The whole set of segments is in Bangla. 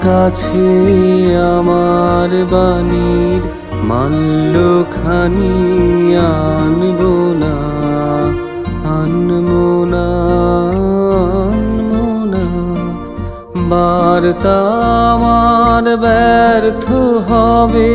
কাছে আমার বাণীর মাল্যখানি আনব না আনব না না। বার্তা আমার ব্যর্থ হবে,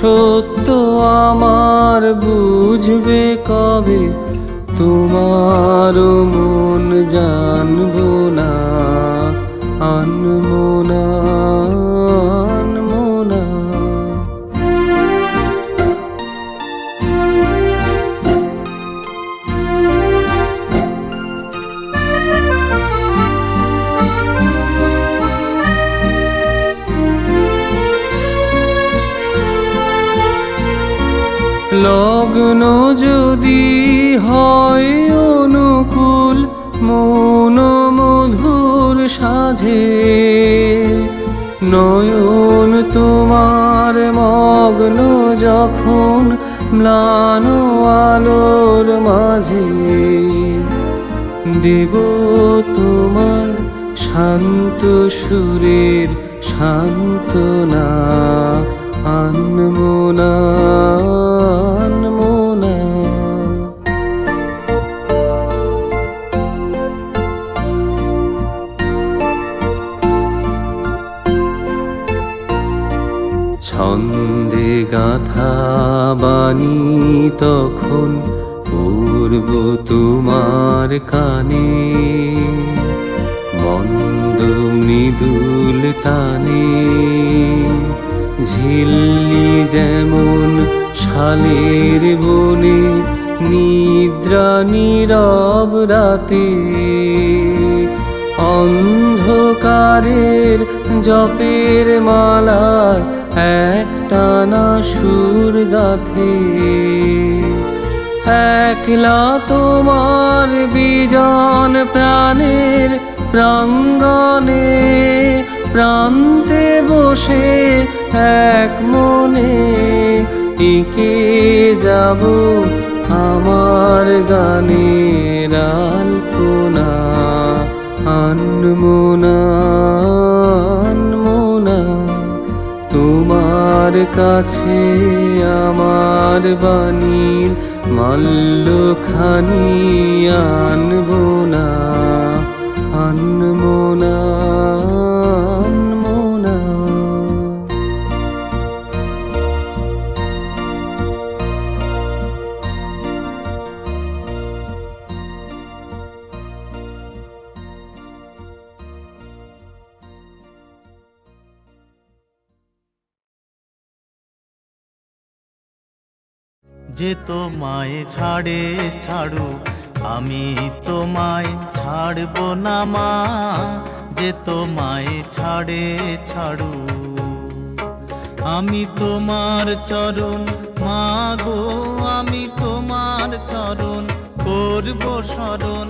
সত্য আমার বুঝবে কবে? তোমার মন জানব লগ্ন যদি হয় অনুকূল, মন মধুর সাজে। নয়ন তোমার মগ্ন যখন ম্লান আলোর মাঝে। দেব তোমার শান্ত সুরের শান্তনা আনমোনা আনমোনা কানে, মন্দ মৃদুল টানে, ঝিল্লি যেমন শালের বনে, নিদ্রা নীরব রাতে, অন্ধকারের জপের মালার একটানা সুর গাথে। একলা তোমার বিজন প্রাণের প্রাঙ্গণে, প্রান্তে বসে এক মনে টিকে যাব আমার গানের আলপনা। আনমোনা আনমোনা, তোমার কাছে আমার বাণীর মাল্যখানি আনব আনব। যে তোমায় ছাড়ে, ছাড়ু। আমি তোমায় ছাড়ব না মা, যে তোমায় ছাড়ে, ছাড়ু। আমি তোমার চরণ, মা গো, আমি তোমার চরণ। করব স্মরণ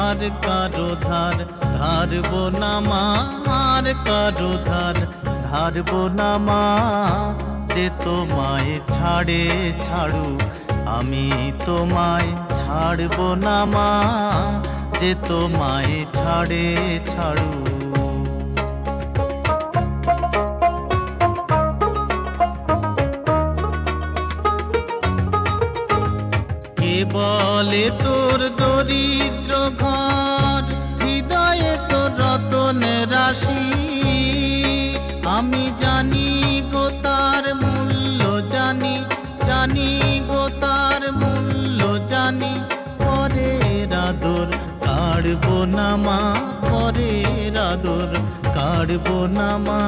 আর কারও ধার ধারব না মা, আর কারও ধার ধারব না মা। যে তোমায় ছাড়ে ছাড়ু আমি তোমায় ছাড়ব না মা, যে তোমায় ছাড়ে ছাড়ু কে বলে তোর দরিদ্র ঘর, হৃদয়ে তোর রতন রাশি, আমি জানি কাড়ব না মা পরে রাদর কাড়ব না মা।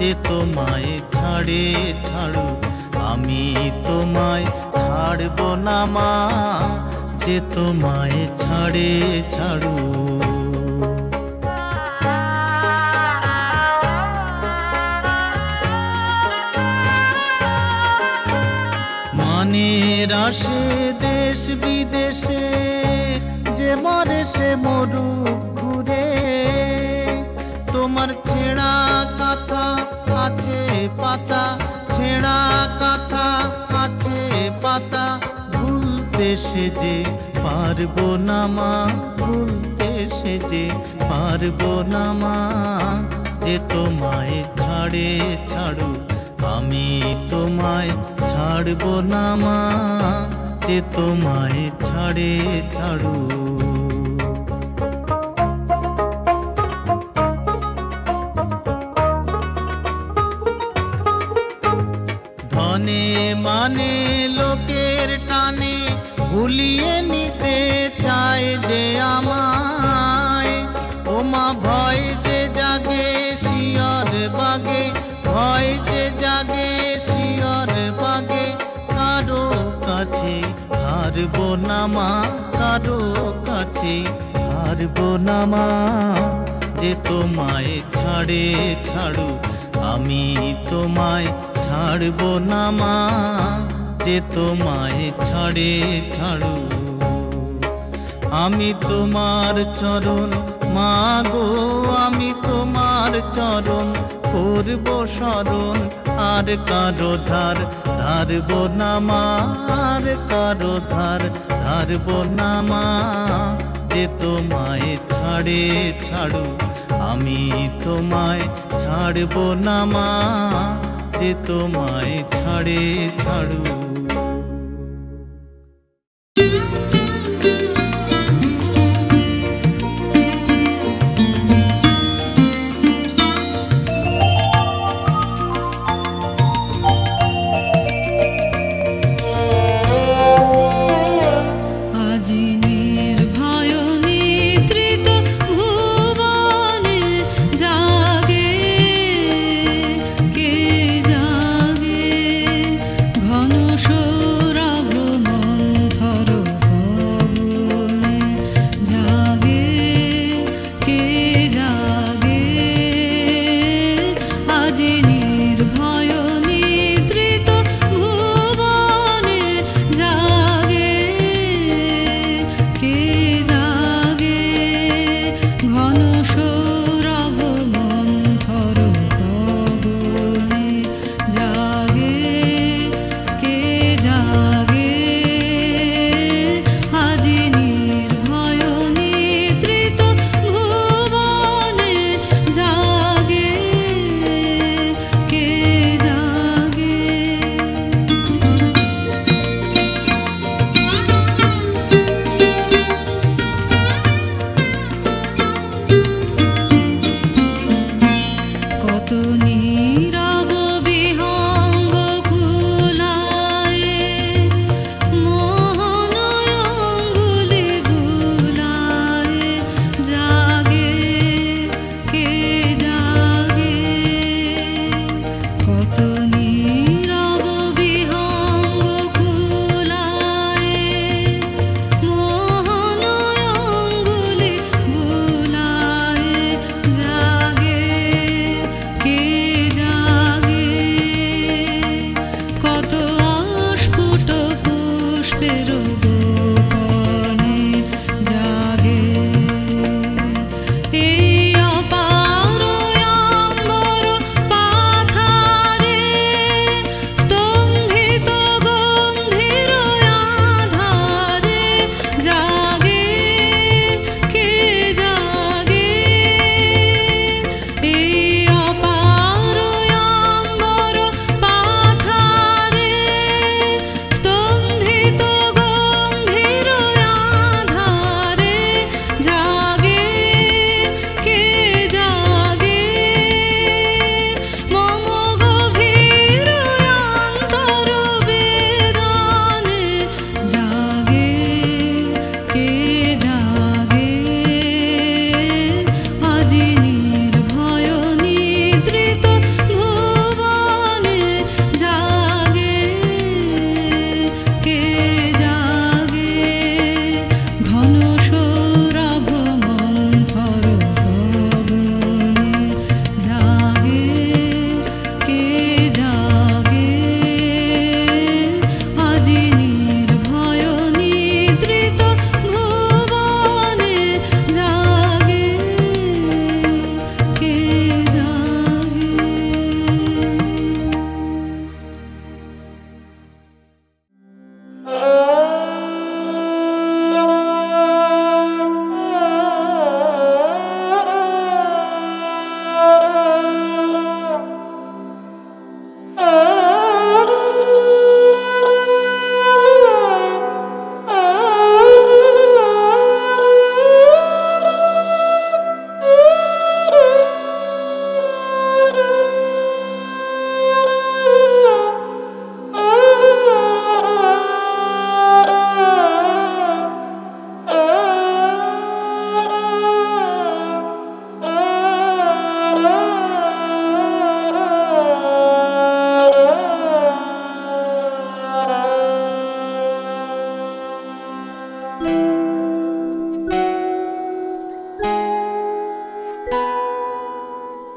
যে তোমায় ছাড়ে ছাড়ু আমি তোমায় ছাড়বো না মা। যে তোমায় ছাড়ে ছাড়ু মানের আসে দেশ বিদেশে পাতা, ছেঁড়া কাঁথা আছে পাতা, ভুলতে সে যে পারব না মা, ভুলতে সে যে পারব না মা। যে তোমায় ছাড়ে ছাড়ু আমি তোমায় ছাড়ব না মা। যে তোমায় ছাড়ে ছাড়ু মানে লোকের টানে ভুলিয়ে নিতে চায় যে আমায়। ওমা ভয় যে জাগে শিয়র বাগে, ভয় যে জাগে শিয়র বাগে। কারও কাছে হারব না মা, কারও কাছে হারব না মা। যে তোমায় ছাড়ে ছাড়ু আমি তোমায় ছাড়ব না মা, যে তোমায় ছাড়ে ছাড়ু। আমি তোমার চরণ মাগো আমি তোমার চরণ, করব স্মরণ আর কারও ধার ধারব না মা, আর কারও ধার ধারব না মা, যে তোমায় ছাড়ে ছাড়ু। আমি তোমায় ছাড়ব না মা যে তোমায় ছাড়ে ছাড়ু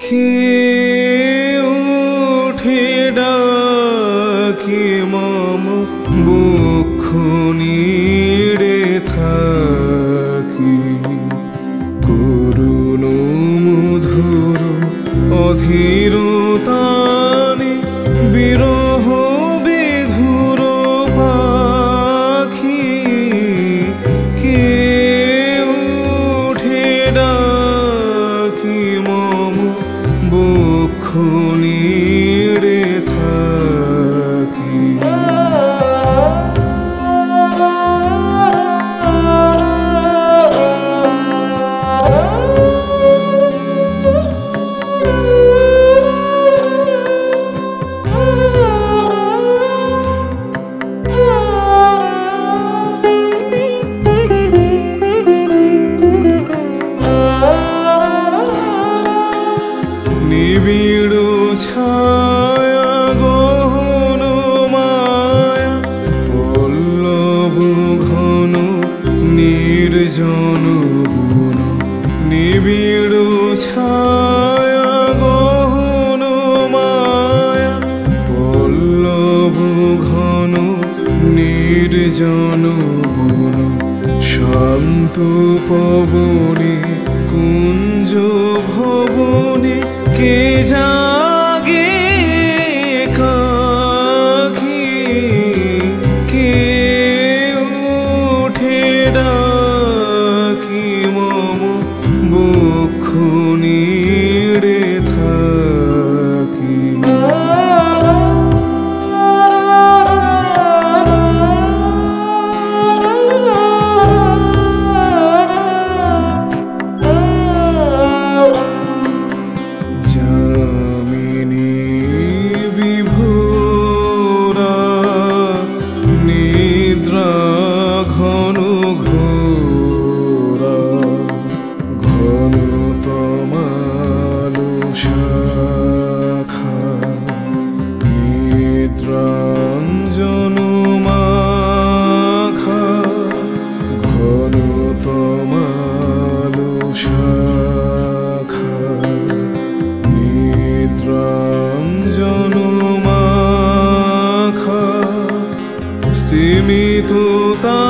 পাখি উঠে ডাকি মম বুক্ষণী স্তিমিত তারা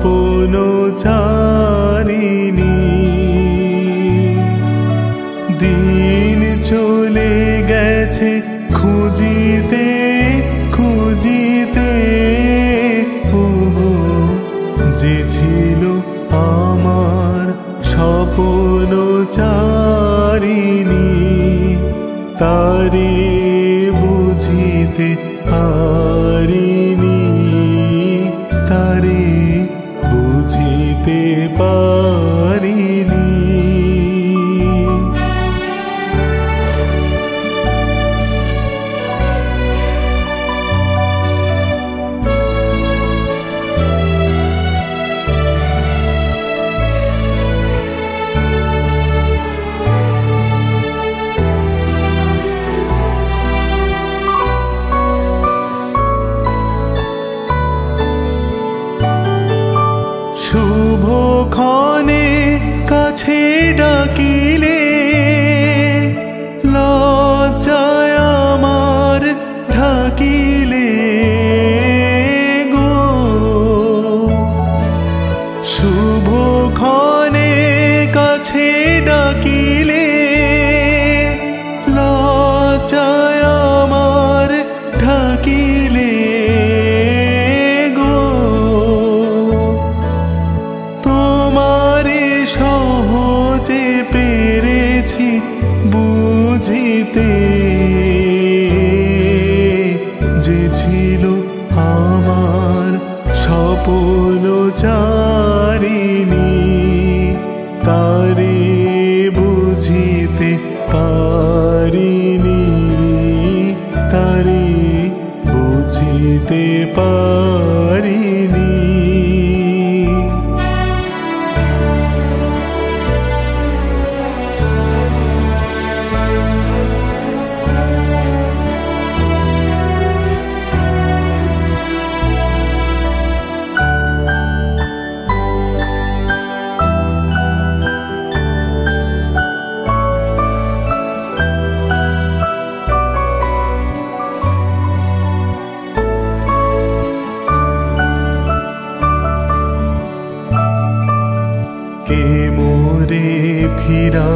স্বপ্ন চারিণী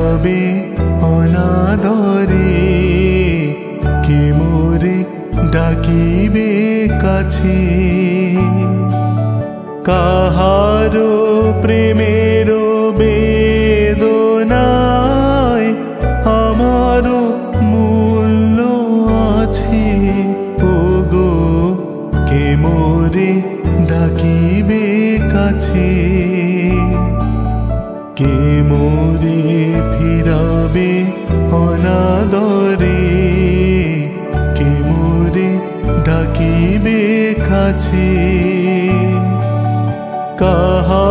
ফিরাবে অনাদরে। কে মোরে ডাকিবে কাছে? কাহারো প্রেমের কাহারো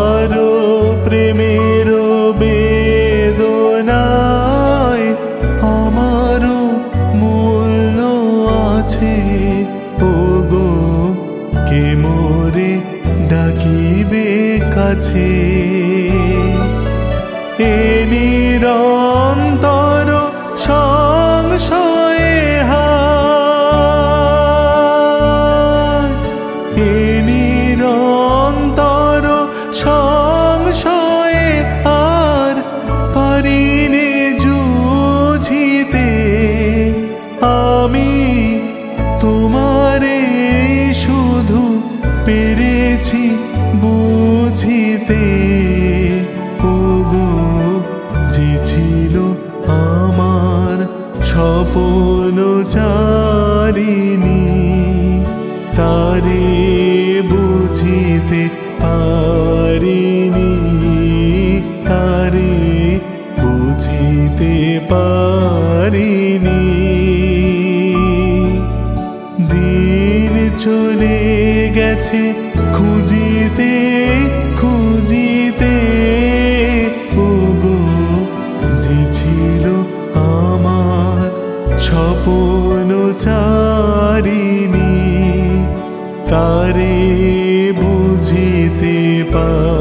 পেরেছি বুঝিতে ওগো যে ছিল আমার স্বপ্ন চারিনি তারে বুঝিতে পারিনি তারে বুঝিতে পারিনি গেছে খুঁজিতে খুঁজিতে। ওগো যে ছিল আমার স্বপন চারিণী তারে বুঝিতে পারিনি